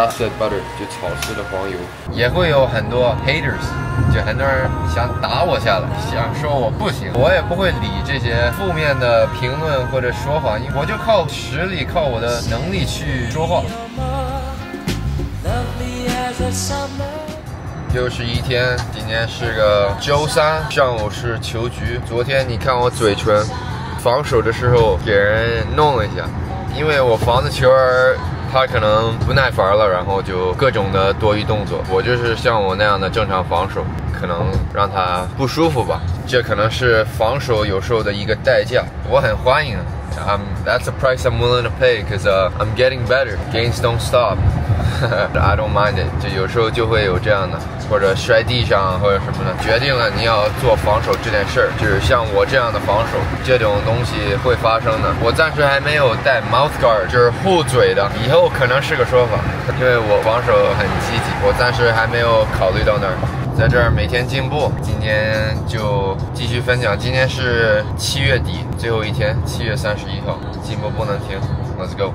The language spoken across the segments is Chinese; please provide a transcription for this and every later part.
grass-fed butter，就草饲的黄油，也会有很多 haters，就很多人想打我下来，想说我不行，我也不会理这些负面的评论或者说法，我就靠实力，靠我的能力去说话。又是一天，今天是个周三，上午是球局。昨天你看我嘴唇，防守的时候给人弄了一下，因为我防的球儿，他可能不耐烦了，然后就各种的多余动作。我就是像我那样的正常防守，可能让他不舒服吧。这可能是防守有时候的一个代价，我很欢迎。I'm, that's a price I'm willing to pay because I'm getting better. Gains don't stop. I don't mind it. 就有时候就会有这样的，或者摔地上或者什么的，决定了你要做防守这件事儿。就是像我这样的防守，这种东西会发生的。我暂时还没有戴 mouth guard，就是护嘴的，以后可能是个说法，因为我防守很积极，我暂时还没有考虑到那儿。在这儿每天进步，今天就继续分享。今天是七月底最后一天，七月三十一号，进步不能停，Let's go。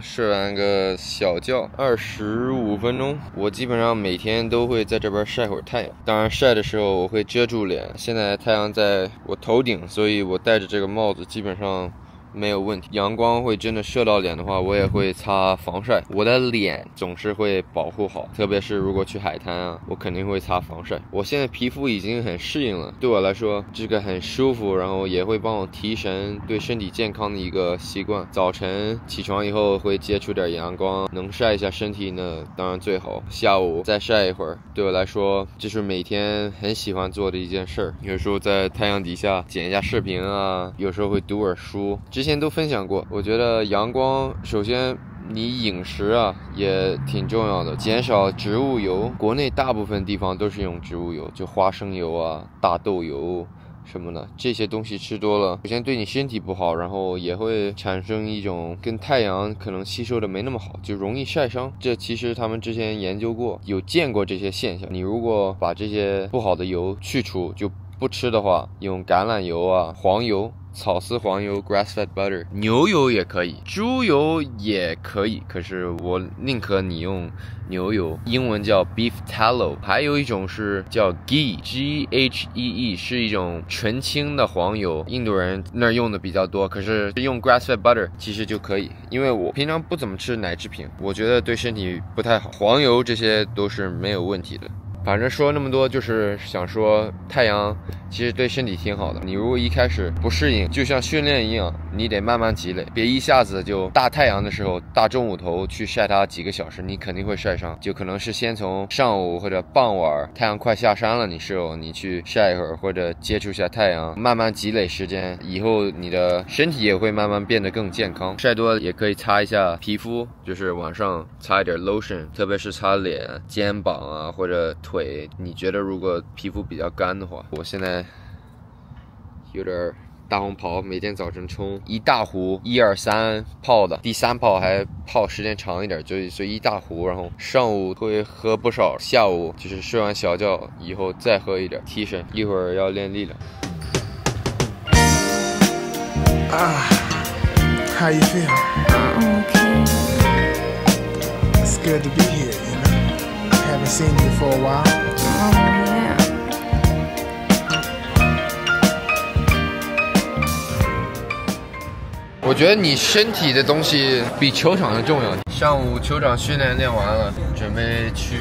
睡完个小觉，二十五分钟。我基本上每天都会在这边晒会儿太阳，当然晒的时候我会遮住脸。现在太阳在我头顶，所以我戴着这个帽子基本上。没有问题，阳光会真的射到脸的话，我也会擦防晒。我的脸总是会保护好，特别是如果去海滩啊，我肯定会擦防晒。我现在皮肤已经很适应了，对我来说这个很舒服，然后也会帮我提神，对身体健康的一个习惯。早晨起床以后会接触点阳光，能晒一下身体呢，当然最好。下午再晒一会儿，对我来说这是每天很喜欢做的一件事儿。有时候在太阳底下剪一下视频啊，有时候会读本书。之前都分享过，我觉得阳光首先你饮食啊也挺重要的，减少植物油。国内大部分地方都是用植物油，就花生油啊、大豆油什么的，这些东西吃多了，首先对你身体不好，然后也会产生一种跟太阳可能吸收的没那么好，就容易晒伤。这其实他们之前研究过，有见过这些现象。你如果把这些不好的油去除，就不吃的话，用橄榄油啊、黄油。草饲黄油 （grass-fed butter），牛油也可以，猪油也可以，可是我宁可你用牛油，英文叫 beef tallow。还有一种是叫 ghee，G-H-E-E，是一种纯青的黄油，印度人那儿用的比较多。可是用 grass-fed butter 其实就可以，因为我平常不怎么吃奶制品，我觉得对身体不太好。黄油这些都是没有问题的。反正说那么多，就是想说太阳其实对身体挺好的。你如果一开始不适应，就像训练一样，你得慢慢积累，别一下子就大太阳的时候，大中午头去晒它几个小时，你肯定会晒伤。就可能是先从上午或者傍晚，太阳快下山了，你时候你去晒一会儿，或者接触一下太阳，慢慢积累时间，以后你的身体也会慢慢变得更健康。晒多了也可以擦一下皮肤，就是晚上擦一点 lotion，特别是擦脸、肩膀啊或者腿。腿，你觉得如果皮肤比较干的话，我现在有点大红袍，每天早晨冲一大壶，一二三泡的，第三泡还泡时间长一点，就所以一大壶，然后上午会喝不少，下午就是睡完小觉以后再喝一点提神，一会儿要练力量。啊，How you feel? Okay. It's good to be here. Haven't seen you for a while. Oh, yeah. 我觉得你身体的东西比球场的重要。上午球场训练练完了，准备去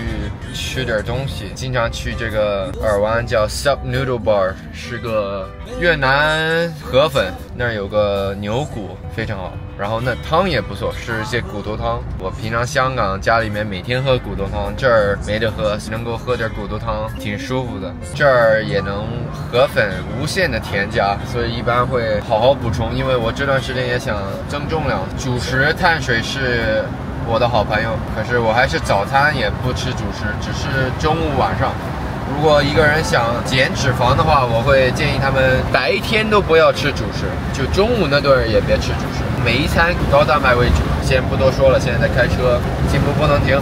吃点东西。经常去这个耳湾叫 Sub Noodle Bar，是个越南河粉，那儿有个牛骨，非常好。然后那汤也不错，是一些骨头汤。我平常香港家里面每天喝骨头汤，这儿没得喝，能够喝点骨头汤挺舒服的。这儿也能河粉无限的添加，所以一般会好好补充。因为我这段时间也想增重量，主食碳水是我的好朋友，可是我还是早餐也不吃主食，只是中午晚上。如果一个人想减脂肪的话，我会建议他们白天都不要吃主食，就中午那顿也别吃主食，每一餐高蛋白为主。先不多说了，现在在开车，进步不能停。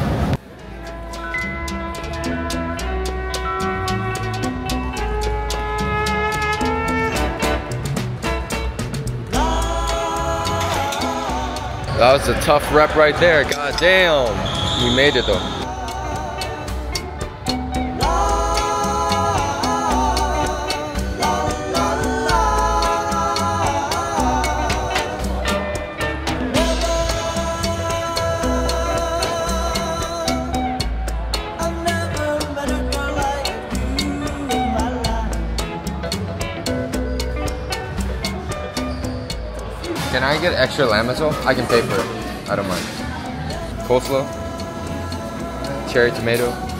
That was a tough rep right there. God damn. We made it though. Can I get extra lamazole? I can pay for it. I don't mind. Coleslaw? Cherry tomato?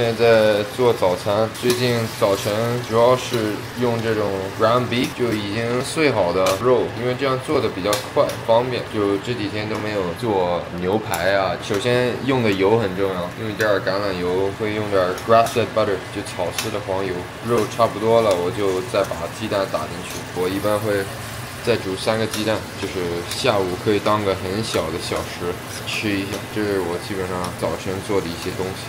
现在在做早餐，最近早晨主要是用这种 ground beef，就已经碎好的肉，因为这样做的比较快方便。就这几天都没有做牛排啊。首先用的油很重要，用一点橄榄油，会用点 grass-fed butter，就草饲的黄油。肉差不多了，我就再把鸡蛋打进去。我一般会再煮三个鸡蛋，就是下午可以当个很小的小食吃一下。这是我基本上早晨做的一些东西。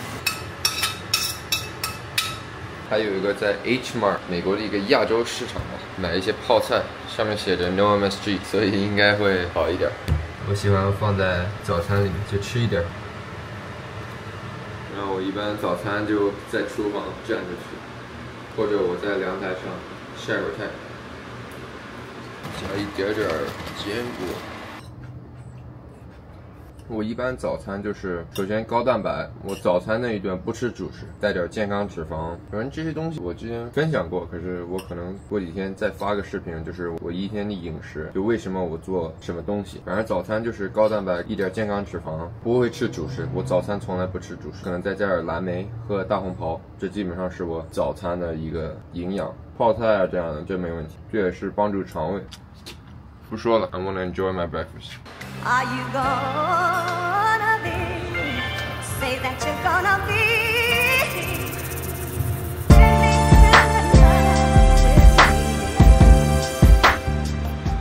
还有一个在 H Mart 美国的一个亚洲市场买一些泡菜，上面写着 No MSG，所以应该会好一点。我喜欢放在早餐里面就吃一点。然后我一般早餐就在厨房站着吃，或者我在阳台上晒会太阳，加一点点坚果。我一般早餐就是首先高蛋白，我早餐那一顿不吃主食，带点健康脂肪。反正这些东西我之前分享过，可是我可能过几天再发个视频，就是我一天的饮食，就为什么我做什么东西。反正早餐就是高蛋白，一点健康脂肪，不会吃主食。我早餐从来不吃主食，可能再加点蓝莓，喝大红袍，这基本上是我早餐的一个营养。泡菜啊这样的，这没问题，这也是帮助肠胃。for sure I want to enjoy my breakfast. Are you gonna be? Say that you're gonna be.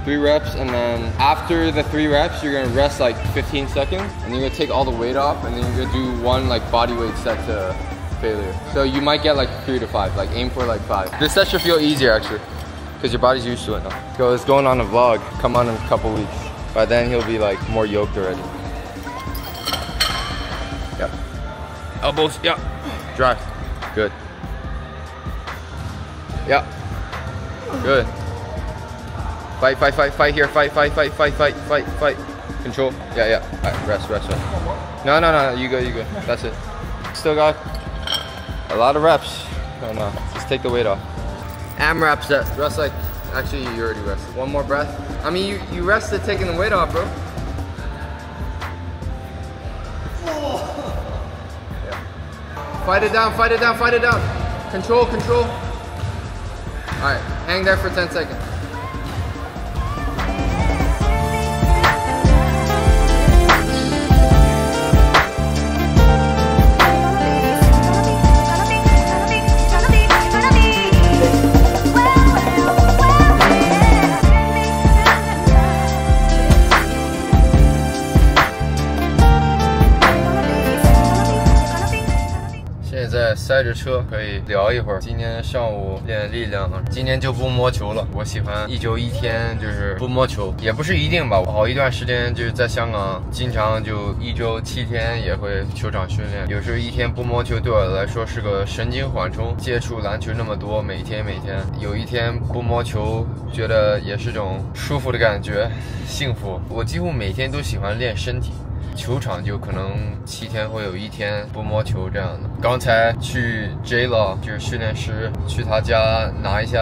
Three reps and then after the three reps you're gonna rest like 15 seconds and you're gonna take all the weight off and then you're gonna do one like body weight set to failure. So you might get like three to five, like aim for like five. This set should feel easier actually because your body's used to it now. So it's going on a vlog, come on in a couple weeks. By then he'll be like more yoked already. Yep. Elbows, yeah. Drive. Good. Yeah. Good. Fight, fight, fight, fight here. Fight, fight, fight, fight, fight, fight, fight. Control. Yeah, yeah. All right, rest, rest, rest. No, no, no. You good, you good. That's it. Still got a lot of reps. No, no. Just take the weight off. AMRAP set. Rest like, actually, you already rested. One more breath. I mean, you, you rested taking the weight off, bro. Fight it down, fight it down, fight it down. Control, control. All right, hang there for 10 seconds. 开着车，可以聊一会儿。今天上午练力量，今天就不摸球了。我喜欢一周一天就是不摸球，也不是一定吧。我好一段时间就是在香港，经常就一周七天也会球场训练。有时候一天不摸球对我来说是个神经缓冲。接触篮球那么多，每天每天有一天不摸球，觉得也是种舒服的感觉，幸福。我几乎每天都喜欢练身体。球场就可能七天会有一天不摸球这样的。刚才去 J 了就是训练师，去他家拿一下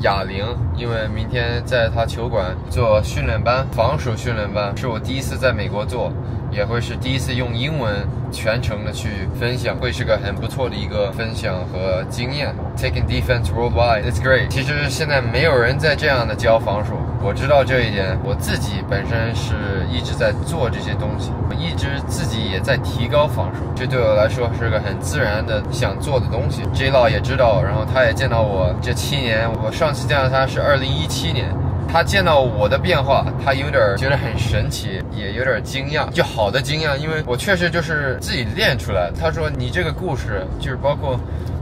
哑铃，因为明天在他球馆做训练班，防守训练班，是我第一次在美国做。也会是第一次用英文全程的去分享，会是个很不错的一个分享和经验。Taking defense worldwide, it's great。其实现在没有人在这样的教防守，我知道这一点。我自己本身是一直在做这些东西，我一直自己也在提高防守，这对我来说是个很自然的想做的东西。J 老也知道，然后他也见到我这七年，我上次见到他是二零一七年。他见到我的变化，他有点觉得很神奇，也有点惊讶，就好的惊讶，因为我确实就是自己练出来。他说你这个故事就是包括。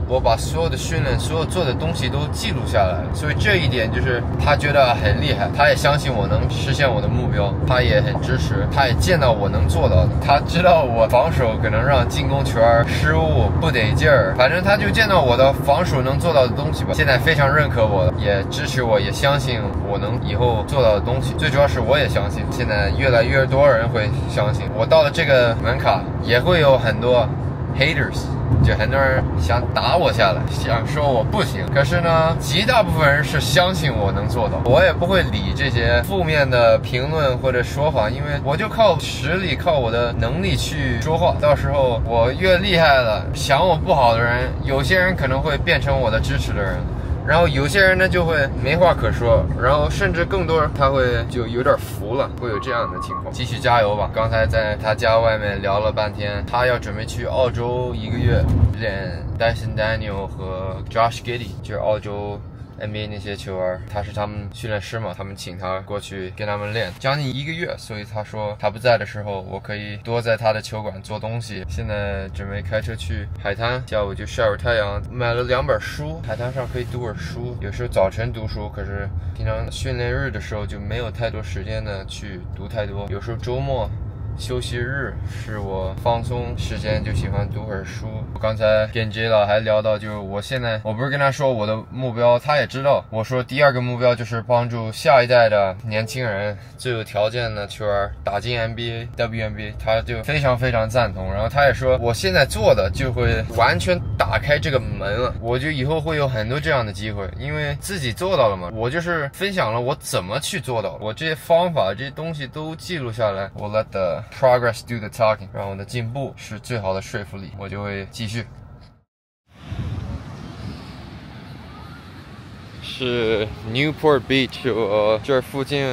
我把所有的训练、所有做的东西都记录下来，所以这一点就是他觉得很厉害，他也相信我能实现我的目标，他也很支持，他也见到我能做到的，他知道我防守可能让进攻圈失误不得劲儿，反正他就见到我的防守能做到的东西吧。现在非常认可我，也支持我，也相信我能以后做到的东西。最主要是我也相信，现在越来越多人会相信我到了这个门槛，也会有很多 haters。就很多人想打我下来，想说我不行。可是呢，极大部分人是相信我能做到。我也不会理这些负面的评论或者说法，因为我就靠实力、靠我的能力去说话。到时候我越厉害了，想我不好的人，有些人可能会变成我的支持的人。然后有些人呢就会没话可说，然后甚至更多人他会就有点服了，会有这样的情况。继续加油吧！刚才在他家外面聊了半天，他要准备去澳洲一个月练 Dyson Daniel 和 Josh Giddey，就是澳洲。NBA 那些球员，他是他们训练师嘛，他们请他过去跟他们练将近一个月，所以他说他不在的时候，我可以多在他的球馆做东西。现在准备开车去海滩，下午就晒会儿太阳。买了两本书，海滩上可以读会书。有时候早晨读书，可是平常训练日的时候就没有太多时间呢去读太多。有时候周末。休息日是我放松时间，就喜欢读会儿书。我刚才跟 J 老还聊到，就是我现在，我不是跟他说我的目标，他也知道。我说第二个目标就是帮助下一代的年轻人最有条件的球员打进 NBA、WNBA，他就非常非常赞同。然后他也说，我现在做的就会完全打开这个门了，我就以后会有很多这样的机会，因为自己做到了嘛。我就是分享了我怎么去做到，我这些方法、这些东西都记录下来，我 let the Progress do the talking，让我的进步是最好的说服力，我就会继续。是 Newport Beach，我这儿附近。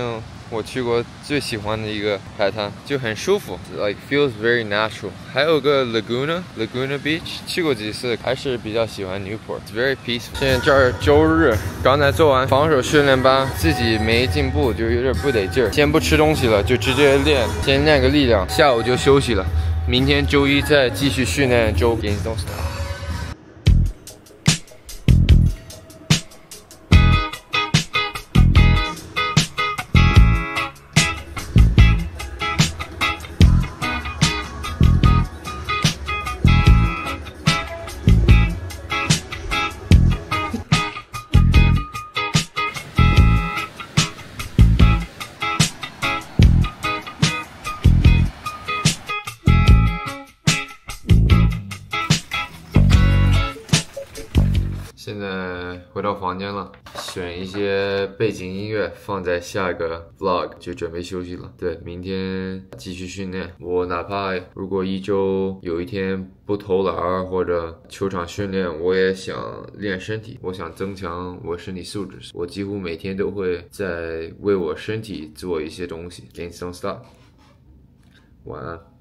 我去过最喜欢的一个海滩，就很舒服，like feels very natural。还有个 Laguna Laguna Beach，去过几次，还是比较喜欢 Newport，very peaceful。现在这儿周日，刚才做完防守训练班，自己没进步，就有点不得劲儿。先不吃东西了，就直接练，先练个力量，下午就休息了。明天周一再继续训练周给你东西。现在回到房间了，选一些背景音乐放在下一个 vlog，就准备休息了。对，明天继续训练。我哪怕如果一周有一天不投篮或者球场训练，我也想练身体，我想增强我身体素质。我几乎每天都会在为我身体做一些东西。Gains don't stop。晚安。